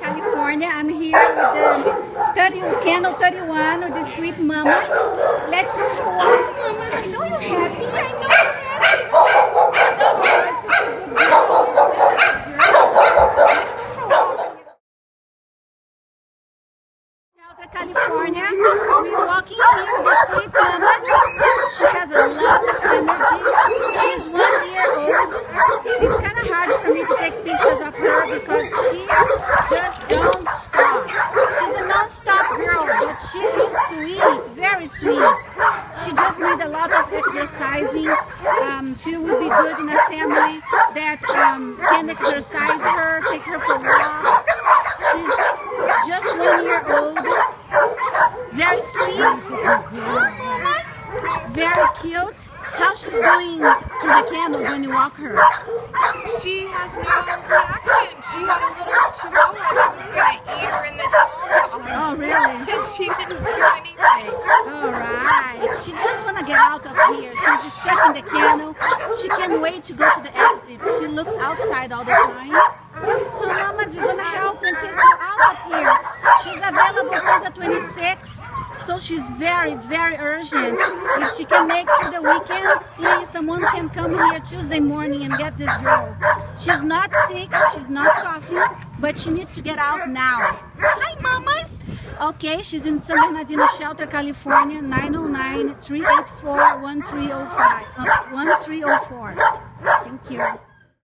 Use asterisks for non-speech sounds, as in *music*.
California. I'm here with the 30, candle 31 with the sweet mamas. Let's go for a walk, happy. I know you're happy. California. We're walking here with the sweet mamas. She has a lot of energy. She's one year old. It's kind of hard for me to take pictures of her because she just don't stop. She's a non-stop girl, but she is sweet, very sweet. She just needs a lot of exercising. Um, she would be good in a family that um, can exercise her, take her for walks. She's just one year old. Very sweet. Very cute. How she's doing to the candles when you walk her? She has no reaction. She had a little that was going to eat her in this home. Oh, really? *laughs* And she didn't do anything. All right. She just want to get out of here. She's stuck in the candle. She can't wait to go to the exit. She looks outside all the time. Oh, mamas, we're going to help and take her out of here. She's available since the 26th. So she's very, very urgent. If she can make to the weekends, please, someone can come here Tuesday morning and get this girl. She's not sick, she's not coughing, but she needs to get out now. Hi, mamas! Okay, she's in San Bernardino Shelter, California, 909-384-1305, uh, 1304. Thank you.